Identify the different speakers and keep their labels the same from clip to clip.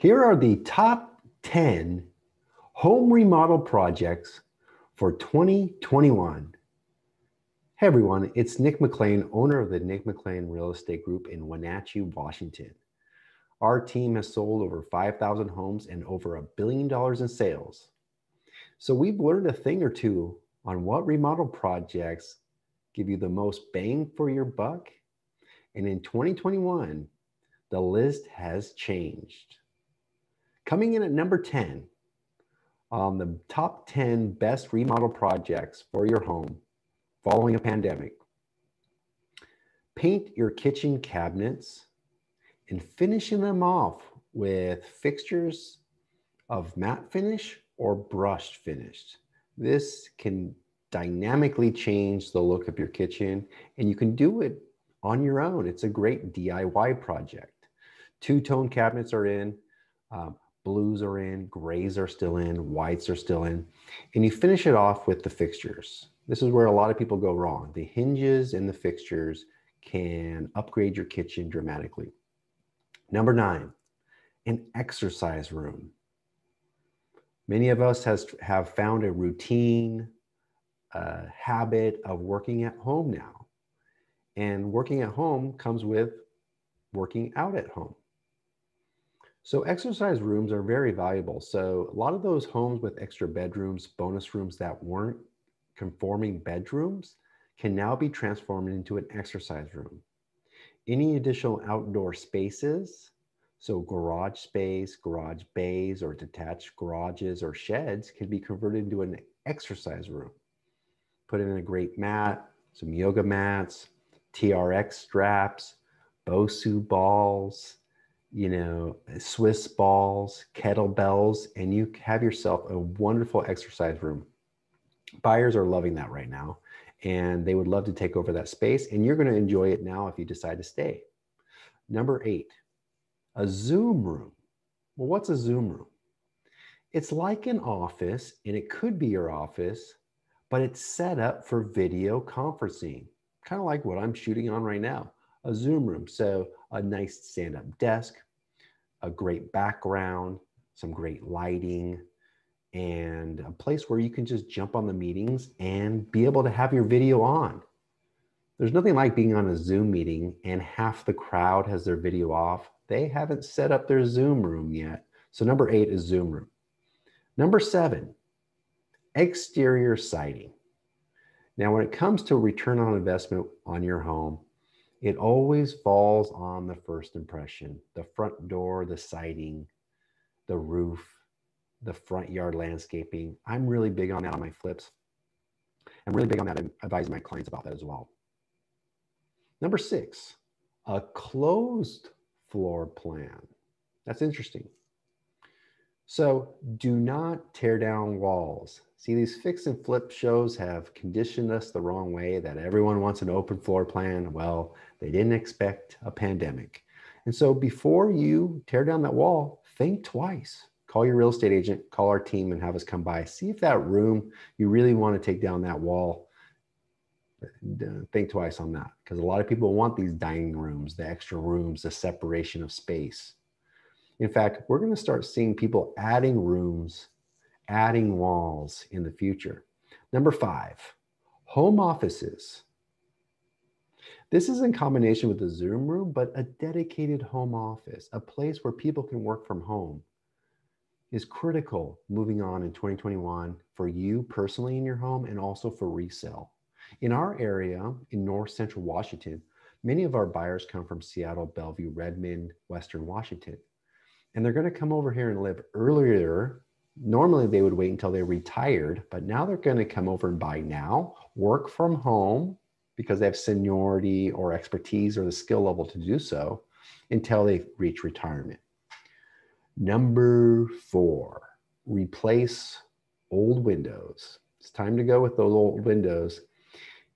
Speaker 1: Here are the top 10 home remodel projects for 2021. Hey everyone, it's Nick McLean, owner of the Nick McLean Real Estate Group in Wenatchee, Washington. Our team has sold over 5,000 homes and over a billion dollars in sales. So we've learned a thing or two on what remodel projects give you the most bang for your buck. And in 2021, the list has changed. Coming in at number 10 on the top 10 best remodel projects for your home following a pandemic. Paint your kitchen cabinets and finishing them off with fixtures of matte finish or brushed finish. This can dynamically change the look of your kitchen and you can do it on your own. It's a great DIY project. Two tone cabinets are in. Um, blues are in, grays are still in, whites are still in, and you finish it off with the fixtures. This is where a lot of people go wrong. The hinges and the fixtures can upgrade your kitchen dramatically. Number nine, an exercise room. Many of us has, have found a routine, a habit of working at home now. And working at home comes with working out at home. So exercise rooms are very valuable. So a lot of those homes with extra bedrooms, bonus rooms that weren't conforming bedrooms can now be transformed into an exercise room. Any additional outdoor spaces, so garage space, garage bays, or detached garages or sheds can be converted into an exercise room. Put in a great mat, some yoga mats, TRX straps, Bosu balls, you know, Swiss balls, kettlebells, and you have yourself a wonderful exercise room. Buyers are loving that right now, and they would love to take over that space, and you're going to enjoy it now if you decide to stay. Number eight, a Zoom room. Well, what's a Zoom room? It's like an office, and it could be your office, but it's set up for video conferencing, kind of like what I'm shooting on right now a Zoom room. So a nice stand-up desk, a great background, some great lighting, and a place where you can just jump on the meetings and be able to have your video on. There's nothing like being on a Zoom meeting and half the crowd has their video off. They haven't set up their Zoom room yet. So number eight is Zoom room. Number seven, exterior siding. Now, when it comes to return on investment on your home, it always falls on the first impression the front door, the siding, the roof, the front yard landscaping. I'm really big on that on my flips. I'm really big on that. I advise my clients about that as well. Number six, a closed floor plan. That's interesting. So do not tear down walls. See, these fix and flip shows have conditioned us the wrong way that everyone wants an open floor plan. Well, they didn't expect a pandemic. And so before you tear down that wall, think twice. Call your real estate agent, call our team, and have us come by. See if that room, you really want to take down that wall. Think twice on that because a lot of people want these dining rooms, the extra rooms, the separation of space. In fact, we're going to start seeing people adding rooms adding walls in the future. Number five, home offices. This is in combination with the Zoom room, but a dedicated home office, a place where people can work from home, is critical moving on in 2021 for you personally in your home and also for resale. In our area in North Central Washington, many of our buyers come from Seattle, Bellevue, Redmond, Western Washington. And they're going to come over here and live earlier normally they would wait until they're retired, but now they're going to come over and buy now, work from home because they have seniority or expertise or the skill level to do so until they reach retirement. Number four, replace old windows. It's time to go with those old windows.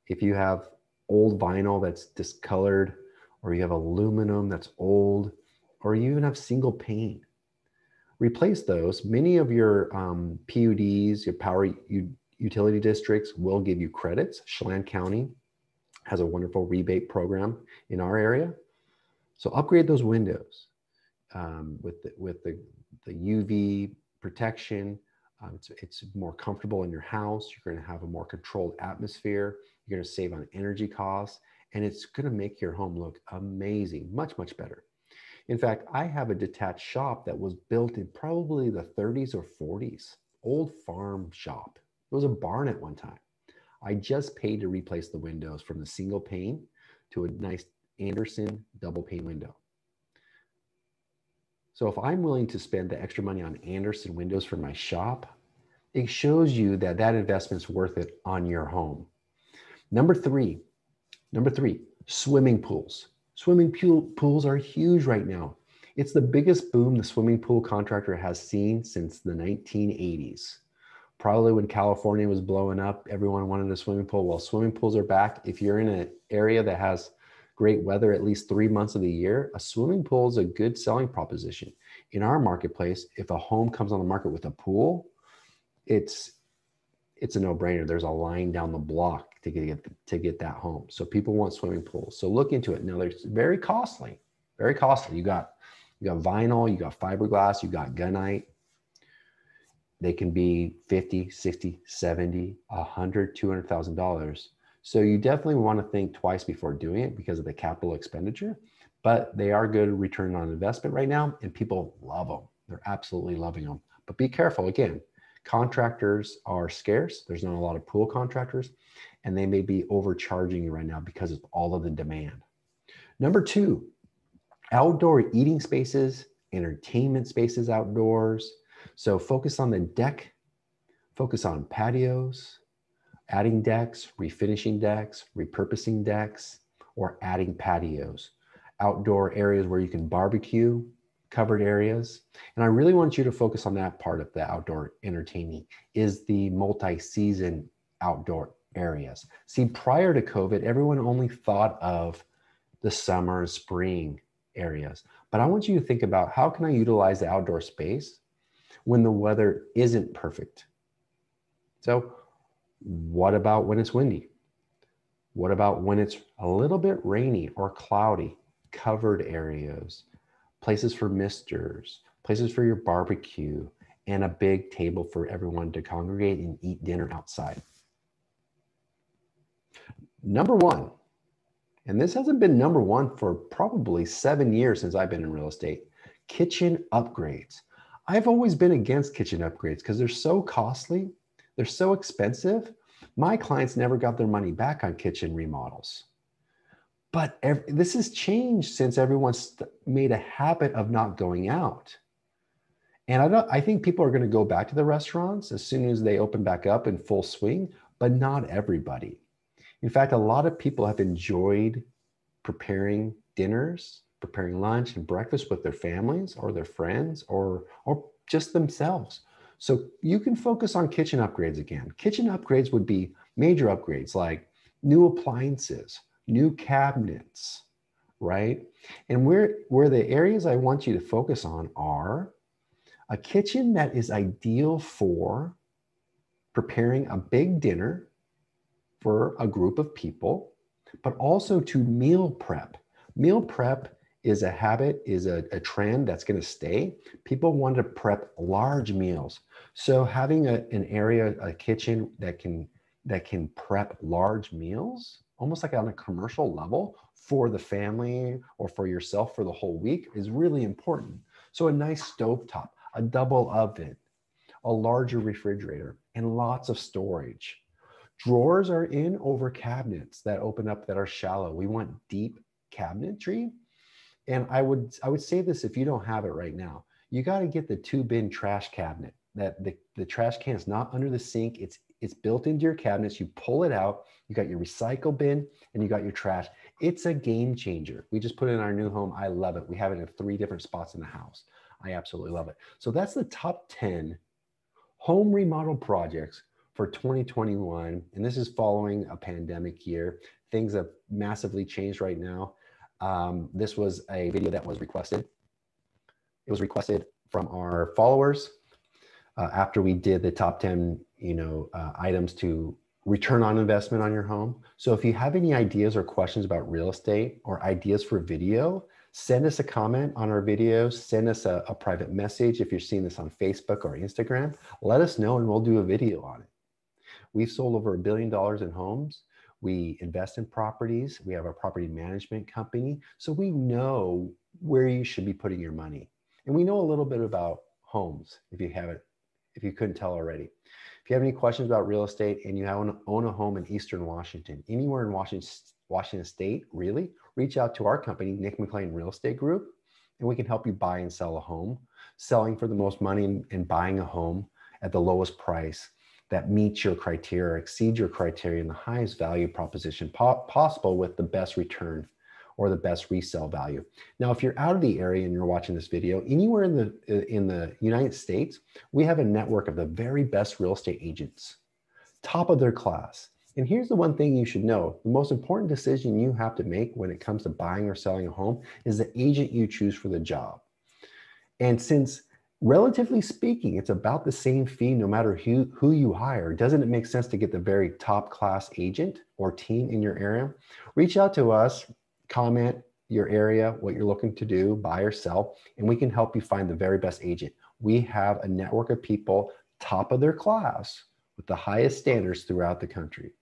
Speaker 1: If you have old vinyl that's discolored, or you have aluminum that's old, or you even have single pane, replace those. Many of your um, PUDs, your power utility districts will give you credits. Chelan County has a wonderful rebate program in our area. So upgrade those windows. um, with the, with the, the UV protection. Um, it's, it's more comfortable in your house. You're going to have a more controlled atmosphere. You're going to save on energy costs, and it's going to make your home look amazing, much, much better. In fact, I have a detached shop that was built in probably the 30s or 40s, old farm shop. It was a barn at one time. I just paid to replace the windows from the single pane to a nice Andersen double pane window. So if I'm willing to spend the extra money on Andersen windows for my shop, it shows you that that investment's worth it on your home. Number three, number three, swimming pools. Swimming pool, pools are huge right now. It's the biggest boom the swimming pool contractor has seen since the 1980s. Probably when California was blowing up, everyone wanted a swimming pool. Well, swimming pools are back. If you're in an area that has great weather at least three months of the year, a swimming pool is a good selling proposition. In our marketplace, if a home comes on the market with a pool, it's it's a no-brainer. There's a line down the block to get to get that home. So people want swimming pools. So look into it. Now they're very costly, very costly. You got you got vinyl, you got fiberglass, you got gunite. They can be 50, 60, 70, 100, 200,000 dollars so you definitely want to think twice before doing it because of the capital expenditure, but they are good return on investment right now and people love them. They're absolutely loving them. But be careful again, contractors are scarce. There's not a lot of pool contractors and they may be overcharging you right now because of all of the demand. Number two, outdoor eating spaces, entertainment spaces outdoors. So focus on the deck, focus on patios, adding decks, refinishing decks, repurposing decks, or adding patios, outdoor areas where you can barbecue, covered areas. And I really want you to focus on that part of the outdoor entertaining is the multi-season outdoor areas. See, prior to COVID, everyone only thought of the summer spring areas. But I want you to think about how can I utilize the outdoor space when the weather isn't perfect? So what about when it's windy? What about when it's a little bit rainy or cloudy? Covered areas, places for misters, places for your barbecue, and a big table for everyone to congregate and eat dinner outside. Number one, and this hasn't been number one for probably seven years since I've been in real estate kitchen upgrades. I've always been against kitchen upgrades because they're so costly they're so expensive. My clients never got their money back on kitchen remodels. But this has changed since everyone's made a habit of not going out. And I, don't, I think people are going to go back to the restaurants as soon as they open back up in full swing, but not everybody. In fact, a lot of people have enjoyed preparing dinners, preparing lunch and breakfast with their families or their friends or, or just themselves. So you can focus on kitchen upgrades again. Kitchen upgrades would be major upgrades like new appliances, new cabinets, right? And where, where the areas I want you to focus on are a kitchen that is ideal for preparing a big dinner for a group of people, but also to meal prep. Meal prep is a habit, is a, a trend that's going to stay. People want to prep large meals. So having a, an area, a kitchen that can that can prep large meals, almost like on a commercial level for the family or for yourself for the whole week is really important. So a nice stove top, a double oven, a larger refrigerator, and lots of storage. Drawers are in over cabinets that open up that are shallow. We want deep cabinetry and I would I would say this if you don't have it right now, you got to get the two bin trash cabinet. That the, the trash can is not under the sink. It's it's built into your cabinets. You pull it out. You got your recycle bin and you got your trash. It's a game changer. We just put it in our new home. I love it. We have it in three different spots in the house. I absolutely love it. So that's the top 10 home remodel projects for 2021. And this is following a pandemic year. Things have massively changed right now. Um, this was a video that was requested. It was requested from our followers uh, after we did the top 10, you know, uh, items to return on investment on your home. So if you have any ideas or questions about real estate or ideas for video, Send us a comment on our videos. Send us a, a private message if you're seeing this on Facebook or Instagram. Let us know and we'll do a video on it. We've sold over a billion dollars in homes. We invest in properties. We have a property management company. So we know where you should be putting your money. And we know a little bit about homes if you haven't, if you couldn't tell already. If you have any questions about real estate and you own, own a home in Eastern Washington, anywhere in Washington, Washington State, really, reach out to our company, Nick McLean Real Estate Group, and we can help you buy and sell a home, selling for the most money and buying a home at the lowest price that meets your criteria, or exceeds your criteria, and the highest value proposition po possible with the best return or the best resale value. Now, if you're out of the area and you're watching this video, anywhere in the, in the United States, we have a network of the very best real estate agents, top of their class. And here's the one thing you should know. The most important decision you have to make when it comes to buying or selling a home is the agent you choose for the job. And since relatively speaking, it's about the same fee no matter who, who you hire. Doesn't it make sense to get the very top class agent or team in your area? Reach out to us, comment your area, what you're looking to do, buy or sell, and we can help you find the very best agent. We have a network of people top of their class with the highest standards throughout the country.